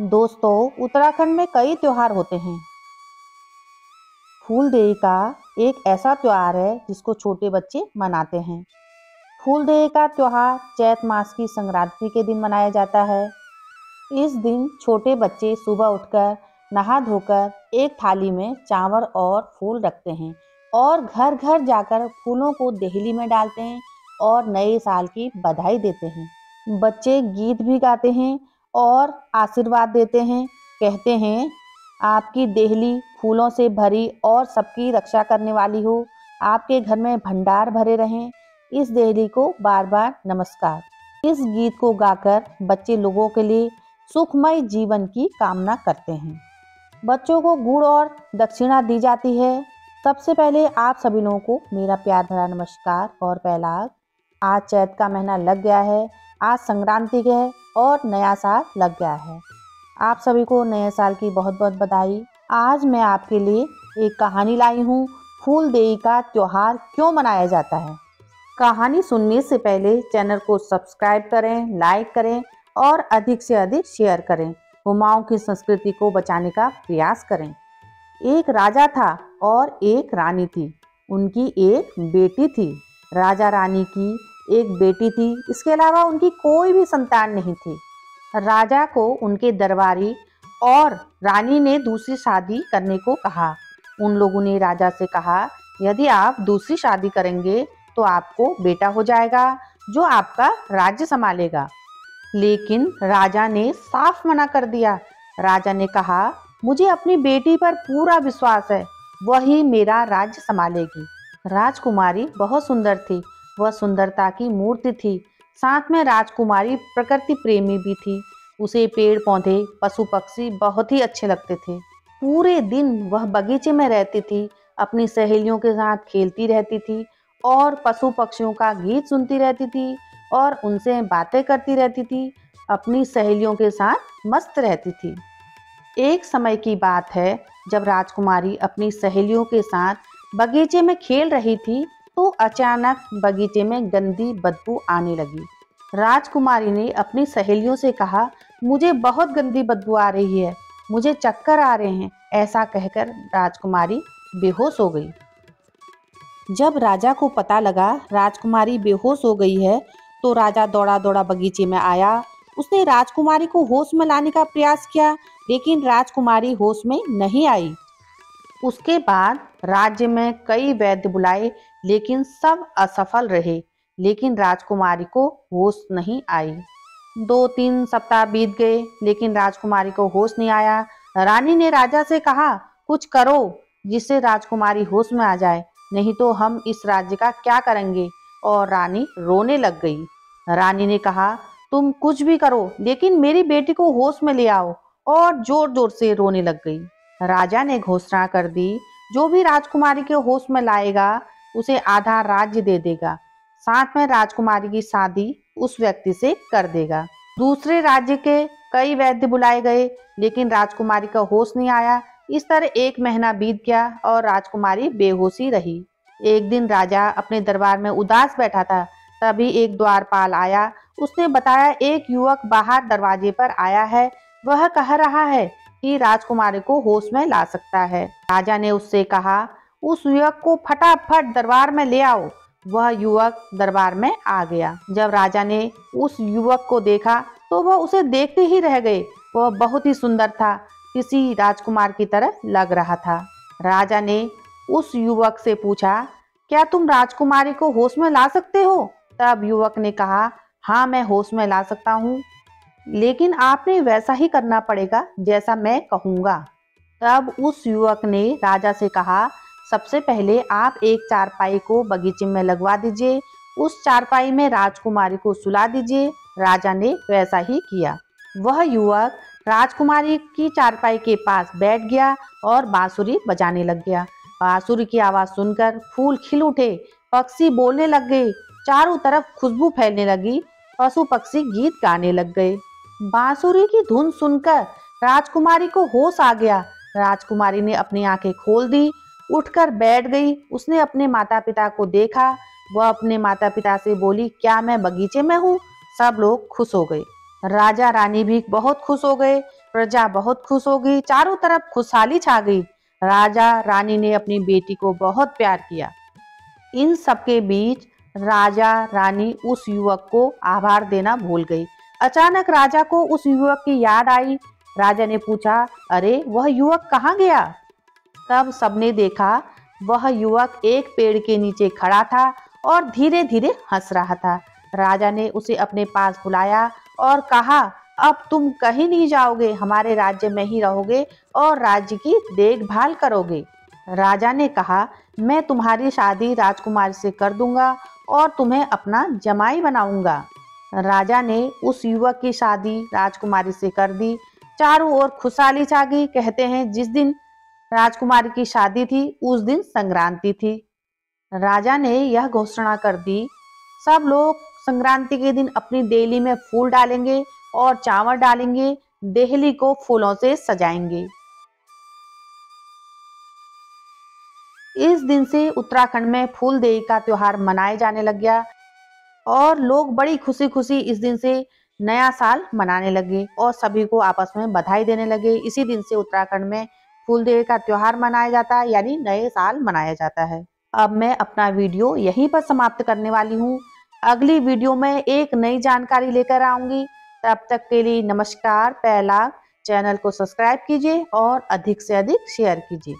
दोस्तों, उत्तराखंड में कई त्योहार होते हैं। फूलदेई का एक ऐसा त्यौहार है जिसको छोटे बच्चे मनाते हैं। फूलदेई का त्यौहार चैत मास की संक्रांति के दिन मनाया जाता है। इस दिन छोटे बच्चे सुबह उठकर, नहा धोकर एक थाली में चावल और फूल रखते हैं। और घर घर जाकर फूलों को देहली में डालते हैं और नए साल की बधाई देते हैं। बच्चे गीत भी गाते हैं और आशीर्वाद देते हैं। कहते हैं, आपकी देहली फूलों से भरी और सबकी रक्षा करने वाली हो। आपके घर में भंडार भरे रहें। इस देहली को बार बार नमस्कार। इस गीत को गाकर बच्चे लोगों के लिए सुखमय जीवन की कामना करते हैं। बच्चों को गुड़ और दक्षिणा दी जाती है। सबसे पहले आप सभी लोगों को मेरा प्यार भरा नमस्कार और पहलाग आज चैत का महीना लग गया है, आज संक्रांति है और नया साल लग गया है। आप सभी को नए साल की बहुत बहुत बधाई। आज मैं आपके लिए एक कहानी लाई हूँ, फूल देई का त्यौहार क्यों मनाया जाता है। कहानी सुनने से पहले चैनल को सब्सक्राइब करें, लाइक करें और अधिक से अधिक शेयर करें। कुमाऊं की संस्कृति को बचाने का प्रयास करें। एक राजा था और एक रानी थी। उनकी एक बेटी थी। राजा रानी की एक बेटी थी। इसके अलावा उनकी कोई भी संतान नहीं थी। राजा को उनके दरबारी और रानी ने दूसरी शादी करने को कहा। उन लोगों ने राजा से कहा, यदि आप दूसरी शादी करेंगे तो आपको बेटा हो जाएगा, जो आपका राज्य संभालेगा। लेकिन राजा ने साफ़ मना कर दिया। राजा ने कहा मुझे अपनी बेटी पर पूरा विश्वास है। वही मेरा राज्य संभालेगी। राजकुमारी बहुत सुंदर थी। वह सुंदरता की मूर्ति थी। साथ में राजकुमारी प्रकृति प्रेमी भी थी। उसे पेड़ पौधे पशु पक्षी बहुत ही अच्छे लगते थे। पूरे दिन वह बगीचे में रहती थी, अपनी सहेलियों के साथ खेलती रहती थी और पशु पक्षियों का गीत सुनती रहती थी और उनसे बातें करती रहती थी। अपनी सहेलियों के साथ मस्त रहती थी। एक समय की बात है, जब राजकुमारी अपनी सहेलियों के साथ बगीचे में खेल रही थी तो अचानक बगीचे में गंदी बदबू आने लगी। राजकुमारी ने अपनी सहेलियों से कहा, मुझे बहुत गंदी बदबू आ रही है, मुझे चक्कर आ रहे हैं, ऐसा कहकर राजकुमारी बेहोश हो गई। जब राजा को पता लगा राजकुमारी बेहोश हो गई है तो राजा दौड़ा दौड़ा बगीचे में आया। उसने राजकुमारी को होश में लाने का प्रयास किया लेकिन राजकुमारी होश में नहीं आई। उसके बाद राज्य में कई वैद्य बुलाए, लेकिन सब असफल रहे, लेकिन राजकुमारी को होश नहीं आई। दो तीन सप्ताह बीत गए, लेकिन राजकुमारी को होश नहीं आया। रानी ने राजा से कहा, कुछ करो जिससे राजकुमारी होश में आ जाए, नहीं तो हम इस राज्य का क्या करेंगे? और रानी रोने लग गई। रानी ने कहा, तुम कुछ भी करो, लेकिन मेरी बेटी को होश में ले आओ। और ज़ोर ज़ोर से रोने लग गई। राजा ने घोषणा कर दी, जो भी राजकुमारी के होश में लाएगा, उसे आधा राज्य दे देगा। साथ में राजकुमारी की शादी उस व्यक्ति से कर देगा। दूसरे राज्य के कई वैद्य बुलाए गए, लेकिन राजकुमारी का होश नहीं आया। इस तरह एक महीना बीत गया और राजकुमारी बेहोशी रही। एक दिन राजा अपने दरबार में उदास बैठा था। तभी एक द्वारपाल आया। उसने बताया, एक युवक बाहर दरवाजे पर आया है। वह कह रहा है कि राजकुमारी को होश में ला सकता है। राजा ने उससे कहा, उस युवक को फटाफट दरबार में ले आओ। वह युवक दरबार में आ गया। जब राजा ने उस युवक को देखा तो वह उसे देखते ही रह गए। वह बहुत ही सुंदर था, किसी राजकुमार की तरह लग रहा था। राजा ने उस युवक से पूछा, क्या तुम राजकुमारी को होश में ला सकते हो? तब युवक ने कहा हाँ मैं होश में ला सकता हूँ। लेकिन आपने वैसा ही करना पड़ेगा जैसा मैं कहूँगा। तब उस युवक ने राजा से कहा, सबसे पहले आप एक चारपाई को बगीचे में लगवा दीजिए, उस चारपाई में राजकुमारी को सुला दीजिए। राजा ने वैसा ही किया। वह युवक राजकुमारी की चारपाई के पास बैठ गया और बांसुरी बजाने लग गया। बांसुरी की आवाज़ सुनकर फूल खिल उठे, पक्षी बोलने लग गए, चारों तरफ़ खुशबू फैलने लगी, पशु पक्षी गीत गाने लग गए। बांसुरी की धुन सुनकर राजकुमारी को होश आ गया। राजकुमारी ने अपनी आँखें खोल दी, उठकर बैठ गई। उसने अपने माता पिता को देखा। वह अपने माता पिता से बोली, क्या मैं बगीचे में हूँ? सब लोग खुश हो गए। राजा रानी भी बहुत खुश हो गए। प्रजा बहुत खुश हो गई। चारों तरफ़ खुशहाली छा गई। राजा रानी ने अपनी बेटी को बहुत प्यार किया। इन सबके बीच राजा रानी उस युवक को आभार देना भूल गई। अचानक राजा को उस युवक की याद आई। राजा ने पूछा, अरे, वह युवक कहाँ गया? तब सबने देखा, वह युवक एक पेड़ के नीचे खड़ा था और धीरे धीरे हंस रहा था। राजा ने उसे अपने पास बुलाया और कहा, अब तुम कहीं नहीं जाओगे, हमारे राज्य में ही रहोगे और राज्य की देखभाल करोगे। राजा ने कहा, मैं तुम्हारी शादी राजकुमार से कर दूँगा और तुम्हें अपना जमाई बनाऊँगा। राजा ने उस युवक की शादी राजकुमारी से कर दी। चारों ओर खुशहाली छा गई कहते हैं, जिस दिन राजकुमारी की शादी थी, उस दिन संक्रांति थी। राजा ने यह घोषणा कर दी, सब लोग संक्रांति के दिन अपनी देली में फूल डालेंगे और चावल डालेंगे, देहली को फूलों से सजाएँगे। इस दिन से उत्तराखंड में फूल देही का त्योहार मनाए जाने लग गया। और लोग बड़ी खुशी खुशी इस दिन से नया साल मनाने लगे और सभी को आपस में बधाई देने लगे। इसी दिन से उत्तराखंड में फूलदेव का त्योहार मनाया जाता है, यानी नए साल मनाया जाता है। अब मैं अपना वीडियो यहीं पर समाप्त करने वाली हूँ। अगली वीडियो में एक नई जानकारी लेकर आऊँगी। तब तक के लिए नमस्कार। पहला चैनल को सब्सक्राइब कीजिए और अधिक से अधिक शेयर कीजिए।